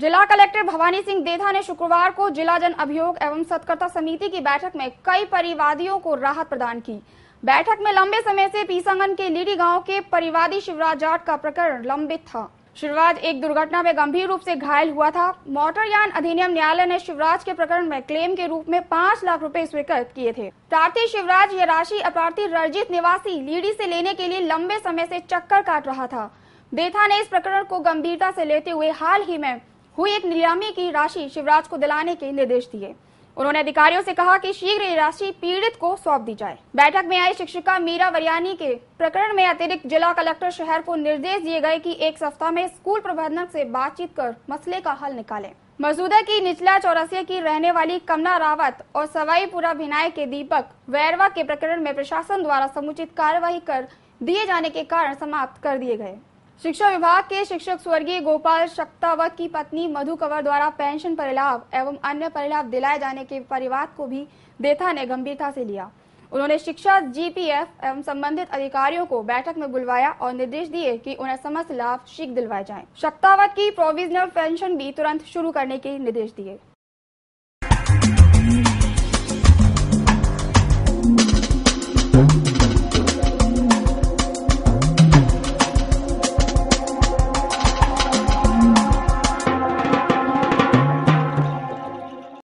जिला कलेक्टर भवानी सिंह देथा ने शुक्रवार को जिला जन अभियोग एवं सत्कर्ता समिति की बैठक में कई परिवादियों को राहत प्रदान की। बैठक में लंबे समय से पीसंगन के लीडी गाँव के परिवादी शिवराज जाट का प्रकरण लंबित था। शिवराज एक दुर्घटना में गंभीर रूप से घायल हुआ था। मोटरयान अधिनियम न्यायालय ने शिवराज के प्रकरण में क्लेम के रूप में पाँच लाख रुपए स्वीकृत किए थे। प्रार्थी शिवराज यह राशि अप्रार्थी रंजित निवासी लीडी से लेने के लिए लंबे समय से चक्कर काट रहा था। देथा ने इस प्रकरण को गंभीरता से लेते हुए हाल ही में हुई एक नीलामी की राशि शिवराज को दिलाने के निर्देश दिए। उन्होंने अधिकारियों से कहा कि शीघ्र ये राशि पीड़ित को सौंप दी जाए। बैठक में आई शिक्षिका मीरा वरियानी के प्रकरण में अतिरिक्त जिला कलेक्टर शहर को निर्देश दिए गए कि एक सप्ताह में स्कूल प्रबंधक से बातचीत कर मसले का हल निकालें। मसूदा की निचला चौरसिया की रहने वाली कमला रावत और सवाईपुरा भिनाय के दीपक वैरवा के प्रकरण में प्रशासन द्वारा समुचित कार्यवाही कर दिए जाने के कारण समाप्त कर दिए गए। शिक्षा विभाग के शिक्षक स्वर्गीय गोपाल शक्तावत की पत्नी मधु कंवर द्वारा पेंशन परिलाभ एवं अन्य परिलाभ दिलाए जाने के परिवाद को भी देथा ने गंभीरता से लिया उन्होंने शिक्षा जीपीएफ एवं संबंधित अधिकारियों को बैठक में बुलवाया और निर्देश दिए कि उन्हें समस्त लाभ शीघ्र दिलवाए जाएँ। शक्तावत की प्रोविजनल पेंशन भी तुरंत शुरू करने के निर्देश दिए